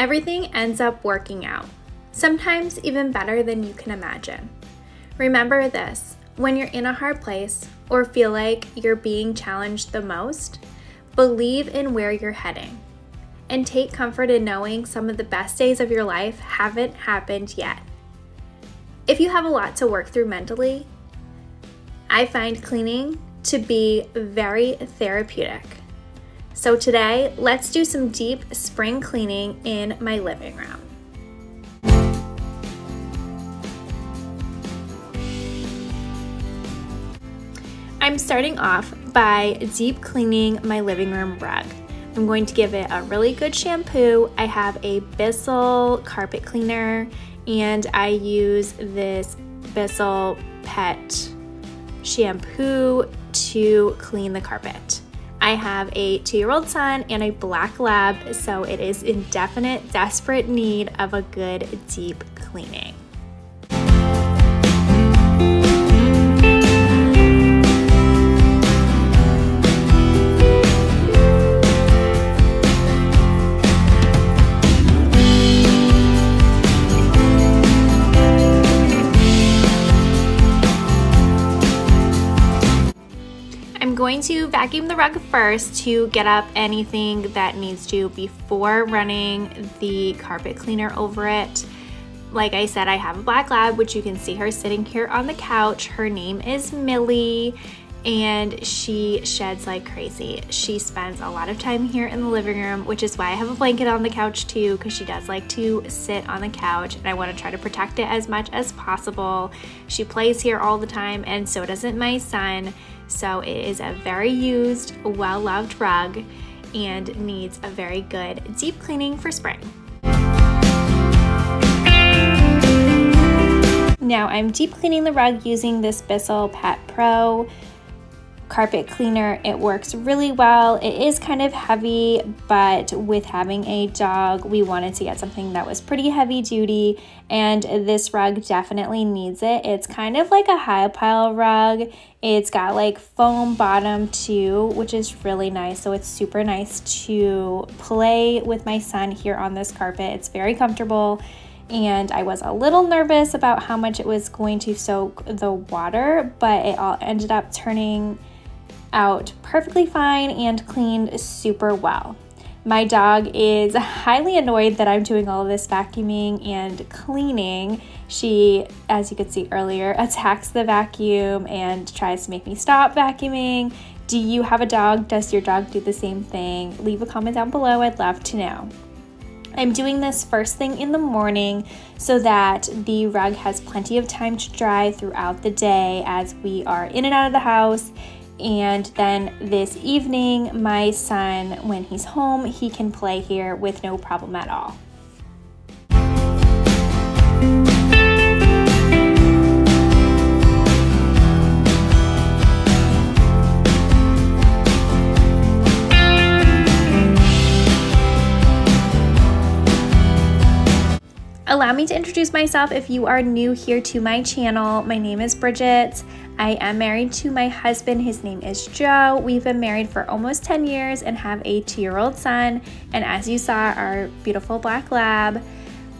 Everything ends up working out, sometimes even better than you can imagine. Remember this when you're in a hard place or feel like you're being challenged the most, believe in where you're heading and take comfort in knowing some of the best days of your life haven't happened yet. If you have a lot to work through mentally, I find cleaning to be very therapeutic. So today, let's do some deep spring cleaning in my living room. I'm starting off by deep cleaning my living room rug. I'm going to give it a really good shampoo. I have a Bissell carpet cleaner and I use this Bissell Pet shampoo to clean the carpet. I have a two year old son and a black lab, so it is in definite, desperate need of a good deep cleaning. Going to vacuum the rug first to get up anything that needs to before running the carpet cleaner over it. Like I said, I have a black lab, which you can see her sitting here on the couch. Her name is Millie and she sheds like crazy. She spends a lot of time here in the living room, which is why I have a blanket on the couch too, because she does like to sit on the couch and I want to try to protect it as much as possible. She plays here all the time, and so doesn't my son. So it is a very used, well loved rug and needs a very good deep cleaning for spring. Now I'm deep cleaning the rug using this Bissell Pet Pro carpet cleaner. It works really well. It is kind of heavy, but with having a dog, we wanted to get something that was pretty heavy duty, and this rug definitely needs it. It's kind of like a high pile rug. It's got like foam bottom too, which is really nice. So it's super nice to play with my son here on this carpet. It's very comfortable and I was a little nervous about how much it was going to soak the water, but it all ended up turning out perfectly fine and cleaned super well. My dog is highly annoyed that I'm doing all of this vacuuming and cleaning. She, as you could see earlier, attacks the vacuum and tries to make me stop vacuuming. Do you have a dog? Does your dog do the same thing? Leave a comment down below, I'd love to know. I'm doing this first thing in the morning so that the rug has plenty of time to dry throughout the day as we are in and out of the house and then this evening, my son, when he's home, he can play here with no problem at all. Allow me to introduce myself if you are new here to my channel. My name is Bridget. I am married to my husband. His name is Joe. We've been married for almost 10 years and have a two year old son. And as you saw, our beautiful black lab.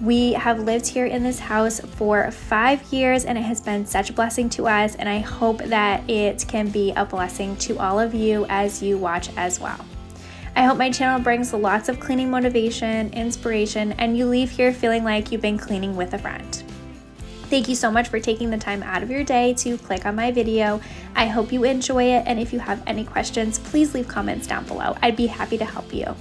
We have lived here in this house for five years and it has been such a blessing to us. And I hope that it can be a blessing to all of you as you watch as well. I hope my channel brings lots of cleaning motivation, inspiration, and you leave here feeling like you've been cleaning with a friend. Thank you so much for taking the time out of your day to click on my video. I hope you enjoy it, and if you have any questions, please leave comments down below. I'd be happy to help you.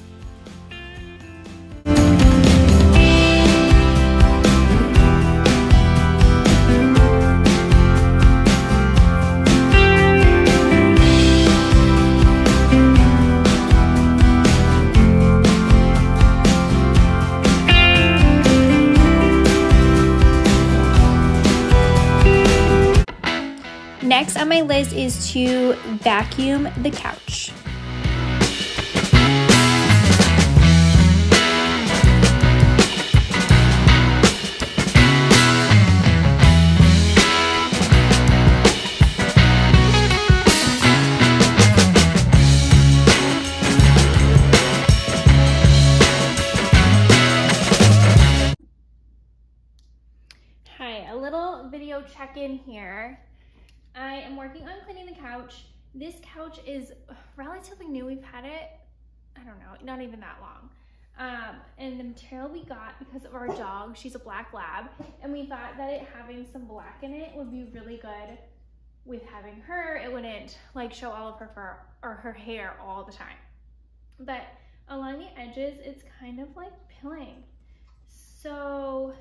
On my list is to vacuum the couch. I am working on cleaning the couch. This couch is relatively new. We've had it, I don't know, not even that long. Um, and the material we got because of our dog, she's a black lab, and we thought that it having some black in it would be really good with having her. It wouldn't like show all of her fur or her hair all the time. But along the edges, it's kind of like pilling. So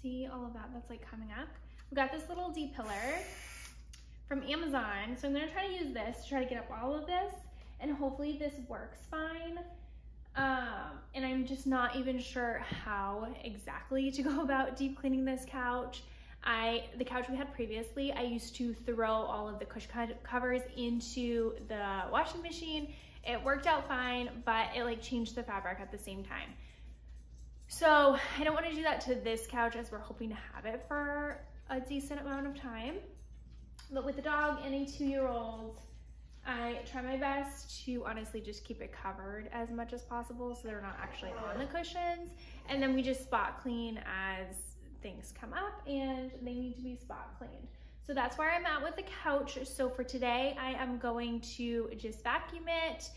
see all of that that's like coming up. We got this little de-piller from Amazon. So I'm gonna try to use this to try to get up all of this and hopefully this works fine. Um, and I'm just not even sure how exactly to go about deep cleaning this couch. I the couch we had previously, I used to throw all of the cushion covers into the washing machine. It worked out fine, but it like changed the fabric at the same time. So I don't want to do that to this couch as we're hoping to have it for a decent amount of time. But with the dog and a two-year-old, I try my best to honestly just keep it covered as much as possible so they're not actually on the cushions. And then we just spot clean as things come up and they need to be spot cleaned. So that's where I'm at with the couch. So for today, I am going to just vacuum it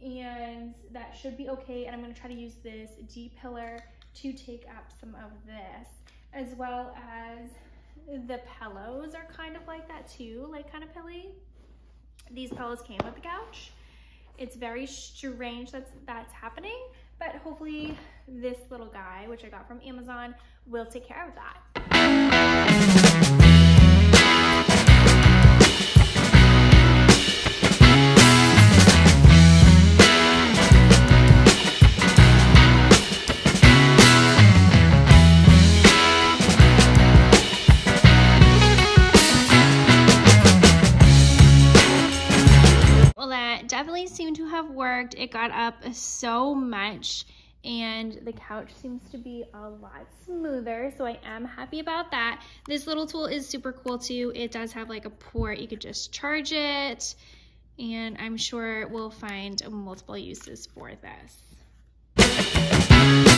and that should be okay. And I'm gonna try to use this de-piller to take up some of this as well as the pillows are kind of like that too, like kind of pilly. These pillows came with the couch. It's very strange that's, that's happening, but hopefully this little guy, which I got from Amazon, will take care of that. It got up so much and the couch seems to be a lot smoother so I am happy about that. This little tool is super cool too. It does have like a port, you could just charge it and I'm sure we'll find multiple uses for this.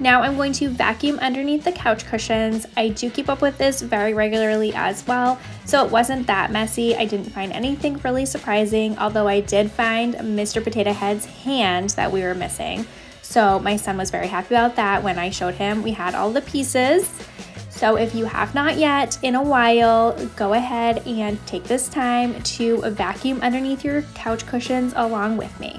Now I'm going to vacuum underneath the couch cushions. I do keep up with this very regularly as well, so it wasn't that messy. I didn't find anything really surprising, although I did find Mr. Potato Head's hand that we were missing. So my son was very happy about that when I showed him we had all the pieces. So if you have not yet in a while, go ahead and take this time to vacuum underneath your couch cushions along with me.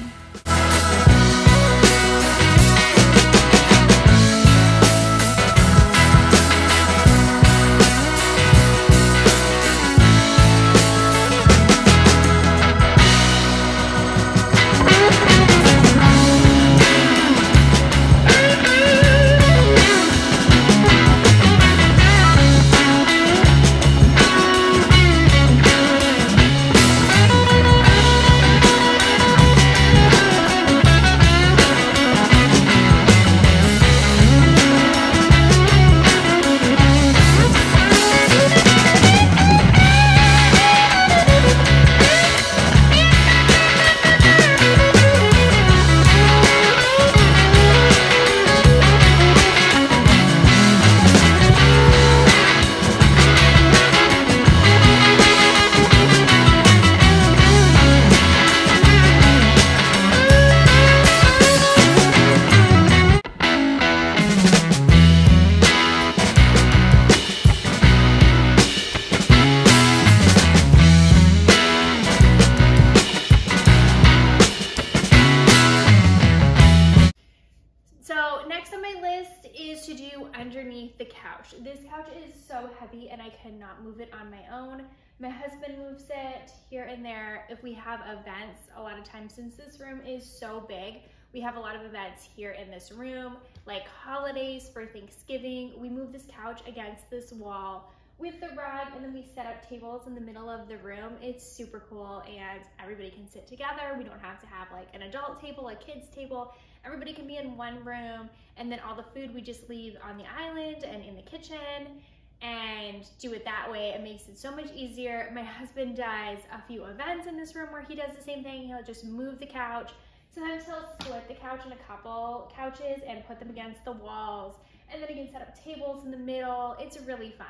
Cannot move it on my own. My husband moves it here and there. If we have events, a lot of times since this room is so big, we have a lot of events here in this room, like holidays for Thanksgiving. We move this couch against this wall with the rug and then we set up tables in the middle of the room. It's super cool and everybody can sit together. We don't have to have like an adult table, a kid's table. Everybody can be in one room and then all the food we just leave on the island and in the kitchen and do it that way. It makes it so much easier. My husband does a few events in this room where he does the same thing. He'll just move the couch, Sometimes he'll split the couch in a couple couches and put them against the walls. And then he can set up tables in the middle. It's really fun.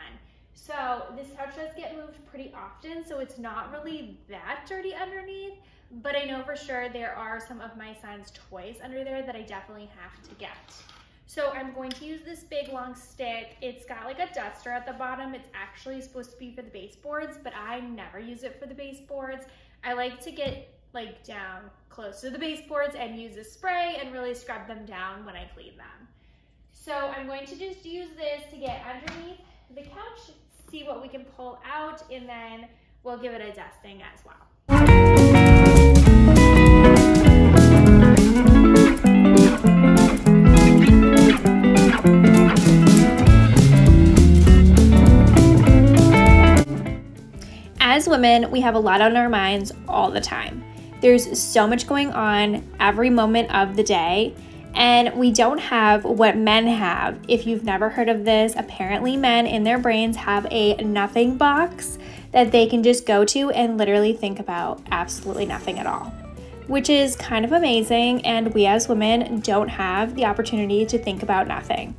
So this couch does get moved pretty often, so it's not really that dirty underneath, but I know for sure there are some of my son's toys under there that I definitely have to get. So I'm going to use this big long stick. It's got like a duster at the bottom. It's actually supposed to be for the baseboards, but I never use it for the baseboards. I like to get like down close to the baseboards and use a spray and really scrub them down when I clean them. So I'm going to just use this to get underneath the couch, see what we can pull out, and then we'll give it a dusting as well. As women, we have a lot on our minds all the time. There's so much going on every moment of the day, and we don't have what men have. If you've never heard of this, apparently men in their brains have a nothing box that they can just go to and literally think about absolutely nothing at all, which is kind of amazing. And we as women don't have the opportunity to think about nothing.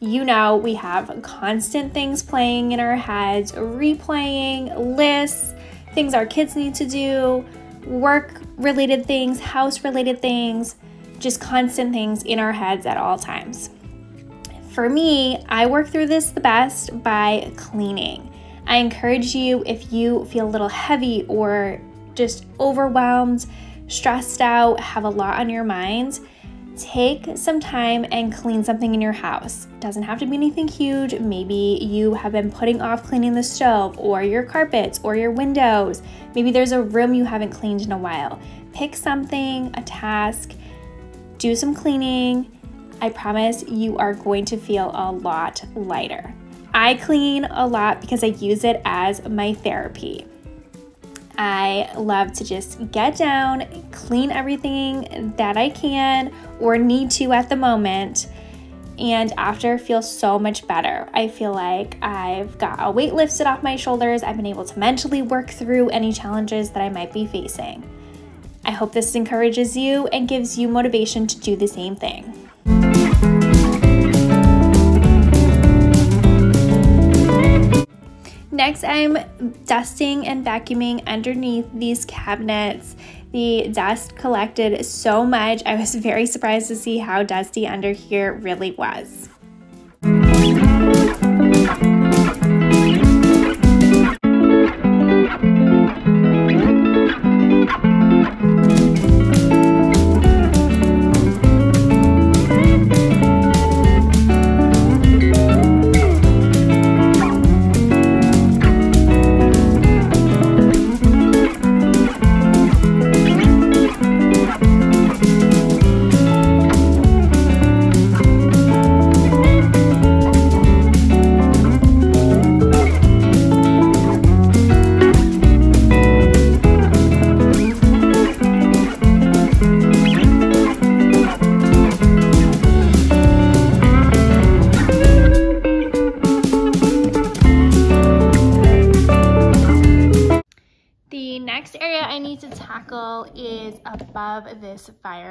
You know, we have constant things playing in our heads, replaying lists, things our kids need to do, work related things, house related things just constant things in our heads at all times. For me, I work through this the best by cleaning. I encourage you if you feel a little heavy or just overwhelmed, stressed out, have a lot on your mind, take some time and clean something in your house. Doesn't have to be anything huge. Maybe you have been putting off cleaning the stove or your carpets or your windows. Maybe there's a room you haven't cleaned in a while. Pick something, a task, do some cleaning. I promise you are going to feel a lot lighter. I clean a lot because I use it as my therapy. I love to just get down, clean everything that I can or need to at the moment, and after feel so much better. I feel like I've got a weight lifted off my shoulders. I've been able to mentally work through any challenges that I might be facing. I hope this encourages you and gives you motivation to do the same thing. Next, I'm dusting and vacuuming underneath these cabinets. The dust collected so much. I was very surprised to see how dusty under here really was.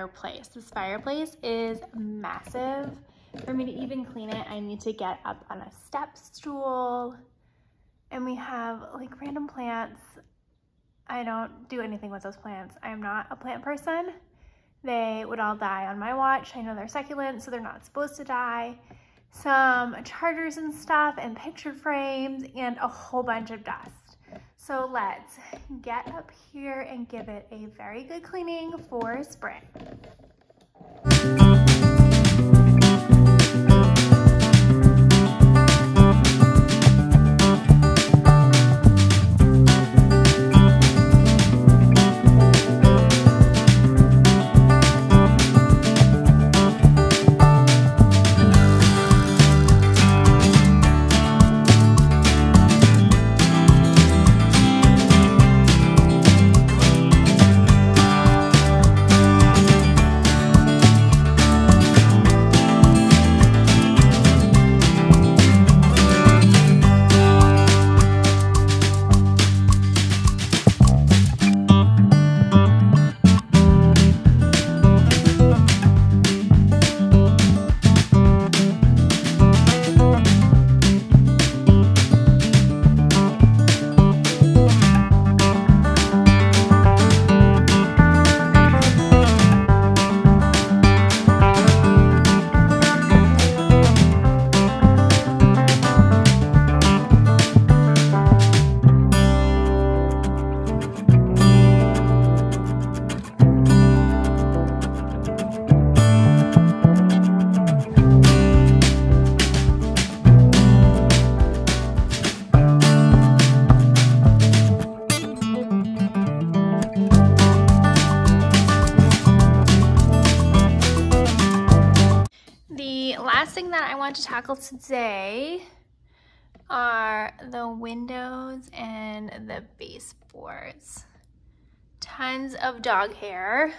Fireplace. This fireplace is massive. For me to even clean it, I need to get up on a step stool. And we have like random plants. I don't do anything with those plants. I'm not a plant person. They would all die on my watch. I know they're succulent, so they're not supposed to die. Some chargers and stuff and picture frames and a whole bunch of dust. So let's get up here and give it a very good cleaning for spring. Tackle today are the windows and the baseboards. Tons of dog hair,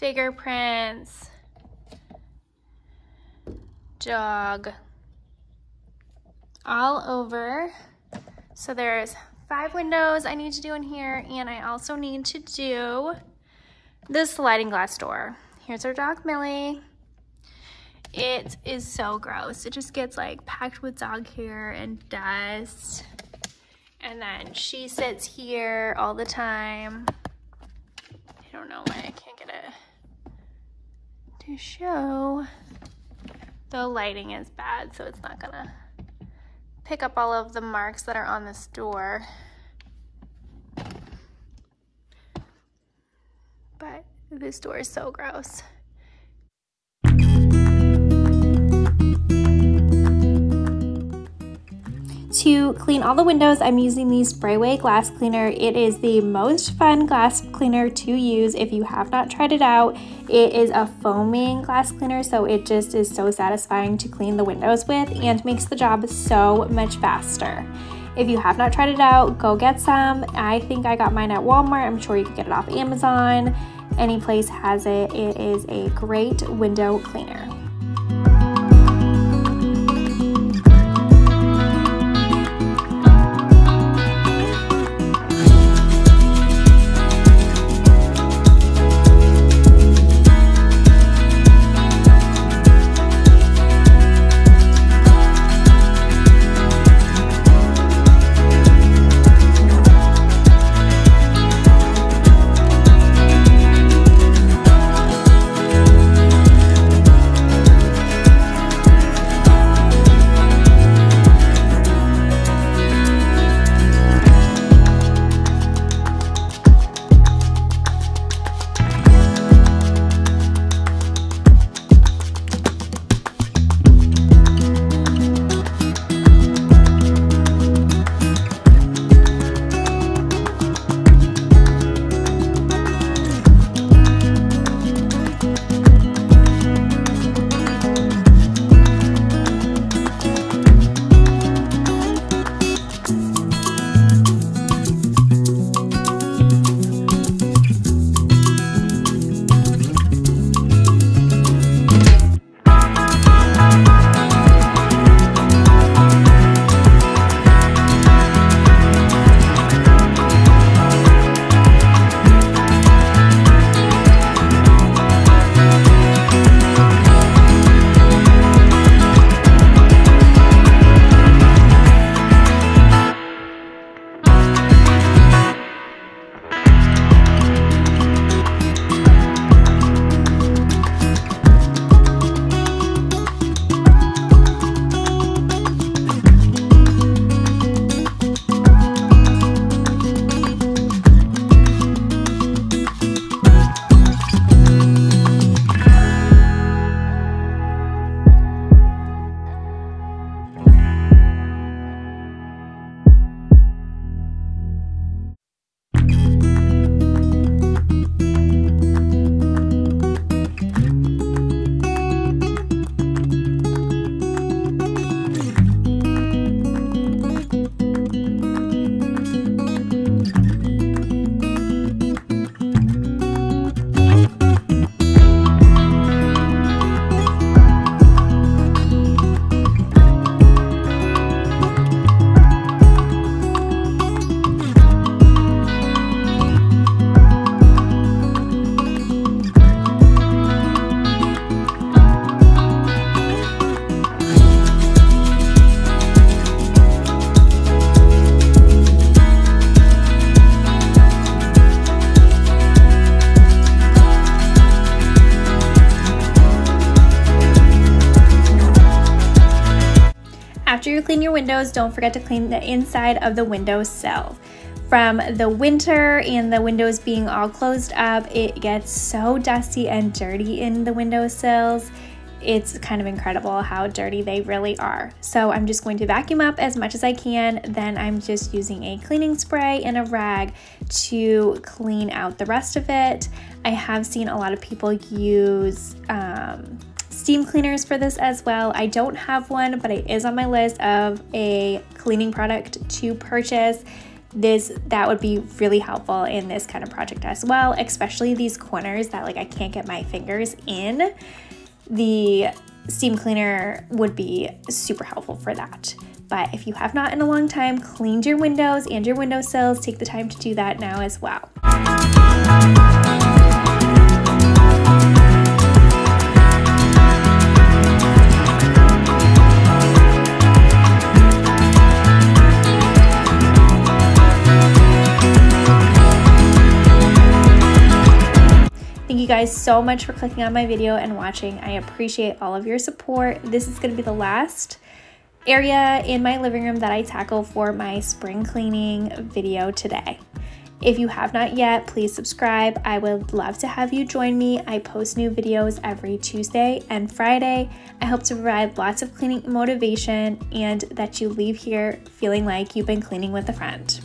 fingerprints, dog all over. So there's five windows I need to do in here and I also need to do this sliding glass door. Here's our dog Millie. It is so gross. It just gets like packed with dog hair and dust. And then she sits here all the time. I don't know why I can't get it to show. The lighting is bad, so it's not gonna pick up all of the marks that are on this door. But this door is so gross. To clean all the windows, I'm using the Sprayway Glass Cleaner. It is the most fun glass cleaner to use if you have not tried it out. It is a foaming glass cleaner, so it just is so satisfying to clean the windows with and makes the job so much faster. If you have not tried it out, go get some. I think I got mine at Walmart. I'm sure you can get it off Amazon. Any place has it. It is a great window cleaner. Clean your windows, don't forget to clean the inside of the window sill. From the winter and the windows being all closed up, it gets so dusty and dirty in the window sills. It's kind of incredible how dirty they really are. So I'm just going to vacuum up as much as I can. Then I'm just using a cleaning spray and a rag to clean out the rest of it. I have seen a lot of people use um, steam cleaners for this as well. I don't have one, but it is on my list of a cleaning product to purchase. This that would be really helpful in this kind of project as well especially these corners that like I can't get my fingers in. The steam cleaner would be super helpful for that. But if you have not in a long time cleaned your windows and your windowsills take the time to do that now as well guys so much for clicking on my video and watching. I appreciate all of your support. This is going to be the last area in my living room that I tackle for my spring cleaning video today. If you have not yet, please subscribe. I would love to have you join me. I post new videos every Tuesday and Friday. I hope to provide lots of cleaning motivation and that you leave here feeling like you've been cleaning with a friend.